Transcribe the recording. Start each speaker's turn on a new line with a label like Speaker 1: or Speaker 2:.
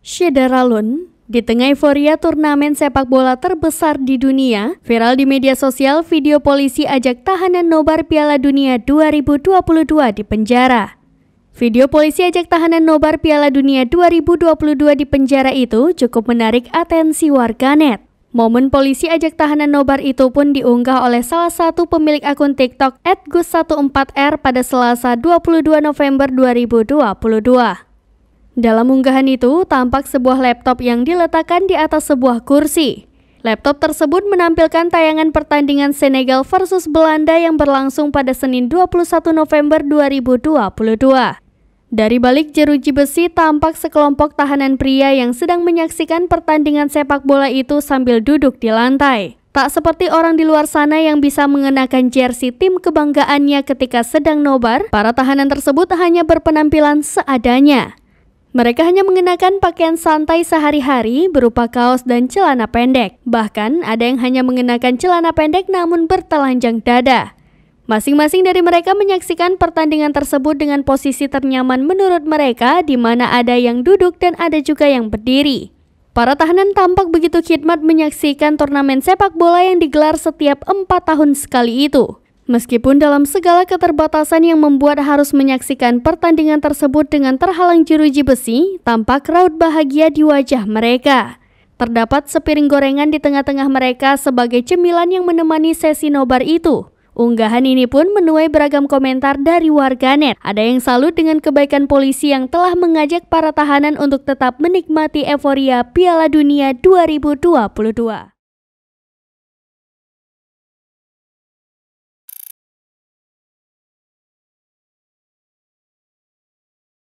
Speaker 1: Syederalun, di tengah euforia turnamen sepak bola terbesar di dunia, viral di media sosial video polisi ajak tahanan nobar Piala Dunia 2022 di penjara. Video polisi ajak tahanan nobar Piala Dunia 2022 di penjara itu cukup menarik atensi warganet. Momen polisi ajak tahanan nobar itu pun diunggah oleh salah satu pemilik akun TikTok @gus14r pada Selasa 22 November 2022. Dalam unggahan itu, tampak sebuah laptop yang diletakkan di atas sebuah kursi. Laptop tersebut menampilkan tayangan pertandingan Senegal versus Belanda yang berlangsung pada Senin 21 November 2022. Dari balik jeruji besi tampak sekelompok tahanan pria yang sedang menyaksikan pertandingan sepak bola itu sambil duduk di lantai. Tak seperti orang di luar sana yang bisa mengenakan jersey tim kebanggaannya ketika sedang nobar, para tahanan tersebut hanya berpenampilan seadanya. Mereka hanya mengenakan pakaian santai sehari-hari berupa kaos dan celana pendek. Bahkan ada yang hanya mengenakan celana pendek namun bertelanjang dada. Masing-masing dari mereka menyaksikan pertandingan tersebut dengan posisi ternyaman menurut mereka di mana ada yang duduk dan ada juga yang berdiri. Para tahanan tampak begitu khidmat menyaksikan turnamen sepak bola yang digelar setiap empat tahun sekali itu. Meskipun dalam segala keterbatasan yang membuat harus menyaksikan pertandingan tersebut dengan terhalang jeruji besi, tampak raut bahagia di wajah mereka. Terdapat sepiring gorengan di tengah-tengah mereka sebagai cemilan yang menemani sesi nobar itu. Unggahan ini pun menuai beragam komentar dari warganet. Ada yang salut dengan kebaikan polisi yang telah mengajak para tahanan untuk tetap menikmati euforia Piala Dunia 2022.